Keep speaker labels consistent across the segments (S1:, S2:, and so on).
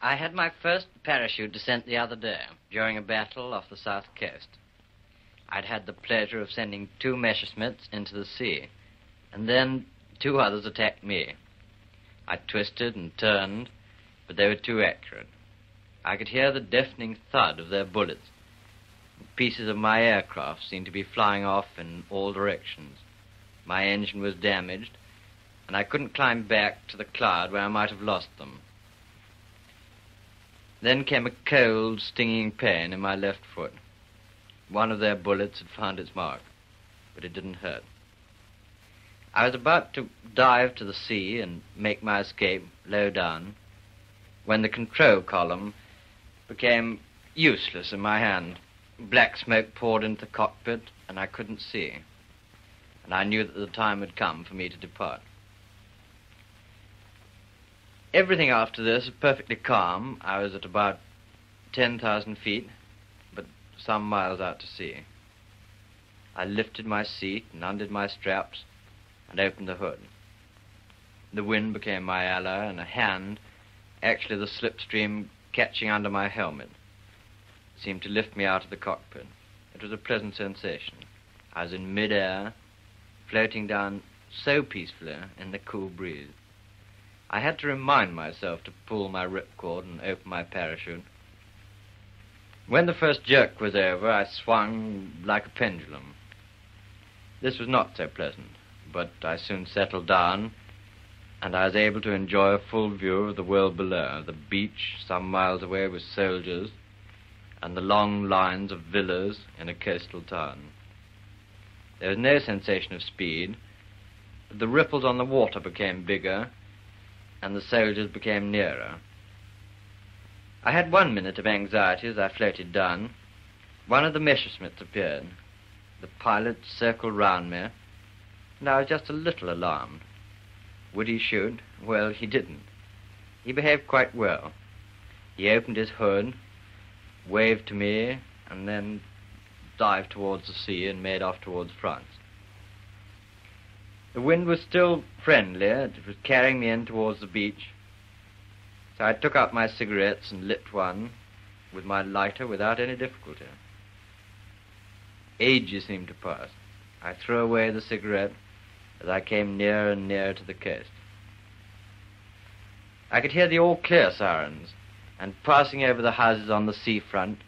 S1: I had my first parachute descent the other day during a battle off the south coast. I'd had the pleasure of sending two Messerschmitts into the sea, and then two others attacked me. I twisted and turned, but they were too accurate. I could hear the deafening thud of their bullets. Pieces of my aircraft seemed to be flying off in all directions. My engine was damaged, and I couldn't climb back to the cloud where I might have lost them. Then came a cold, stinging pain in my left foot. One of their bullets had found its mark, but it didn't hurt. I was about to dive to the sea and make my escape low down when the control column became useless in my hand. Black smoke poured into the cockpit, and I couldn't see. And I knew that the time had come for me to depart. Everything after this was perfectly calm. I was at about 10,000 feet, but some miles out to sea. I lifted my seat and undid my straps and opened the hood. The wind became my ally, and a hand, actually the slipstream catching under my helmet, seemed to lift me out of the cockpit. It was a pleasant sensation. I was in midair, floating down so peacefully in the cool breeze. I had to remind myself to pull my ripcord and open my parachute. When the first jerk was over, I swung like a pendulum. This was not so pleasant, but I soon settled down, and I was able to enjoy a full view of the world below. The beach, some miles away, was soldiers, and the long lines of villas in a coastal town. There was no sensation of speed, but the ripples on the water became bigger, and the soldiers became nearer. I had one minute of anxiety as I floated down. One of the Messerschmitts appeared. The pilot circled round me, and I was just a little alarmed. Would he shoot? Well, he didn't. He behaved quite well. He opened his hood, waved to me, and then dived towards the sea and made off towards France. The wind was still friendly. It was carrying me in towards the beach. So I took out my cigarettes and lit one with my lighter without any difficulty. Ages seemed to pass. I threw away the cigarette as I came nearer and nearer to the coast. I could hear the all clear sirens, and passing over the houses on the seafront,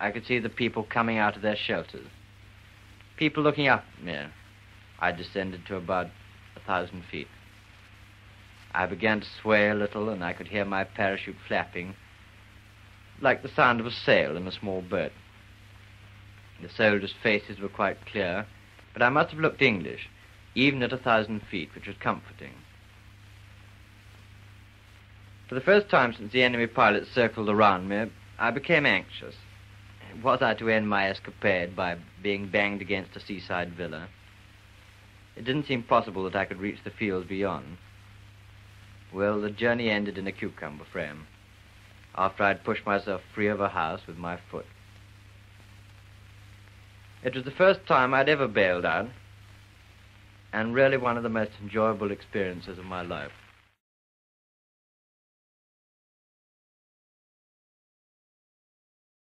S1: I could see the people coming out of their shelters. People looking up at me, I descended to about a thousand feet. I began to sway a little, and I could hear my parachute flapping, like the sound of a sail in a small boat. The soldiers' faces were quite clear, but I must have looked English, even at a thousand feet, which was comforting. For the first time since the enemy pilots circled around me, I became anxious. Was I to end my escapade by being banged against a seaside villa? It didn't seem possible that I could reach the fields beyond. Well, the journey ended in a cucumber frame, after I'd pushed myself free of a house with my foot. It was the first time I'd ever bailed out, and really one of the most enjoyable experiences of my life.